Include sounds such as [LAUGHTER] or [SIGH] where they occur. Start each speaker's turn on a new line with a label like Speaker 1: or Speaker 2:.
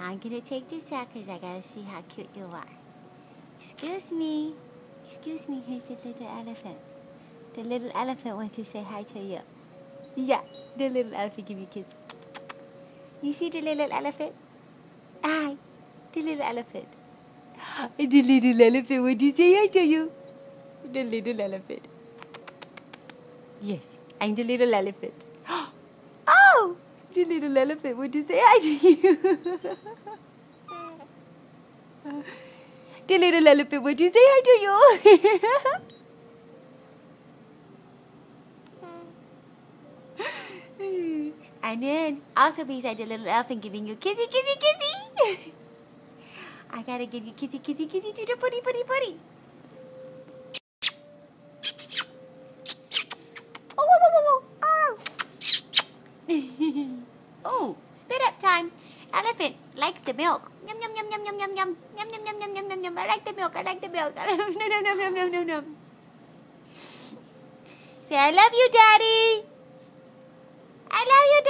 Speaker 1: I'm gonna take this out because I gotta see how cute you are. Excuse me. Excuse me, here's the little elephant. The little elephant wants to say hi to you. Yeah, the little elephant give you a kiss. You see the little elephant? Hi, the little elephant. [GASPS] The little elephant wants to say hi to you. The little elephant. Yes, I'm the little elephant. The little elephant wants you say [LAUGHS] hi to you. the little elephant wants you say hi to you. [LAUGHS] and then also beside the little elephant giving you kissy, kissy, kissy. [LAUGHS] I gotta give you kissy, kissy, kissy to the putty, putty, putty. [LAUGHS] Oh. oh, spit up time. Elephant likes the milk. Yum, yum, yum, yum, yum, yum, yum. Yum, yum, yum, yum, yum, yum, yum. I like the milk. I like the milk. [LAUGHS] Nom, nom, nom, nom, nom, nom, nom. Say, I love you, Daddy. I love you,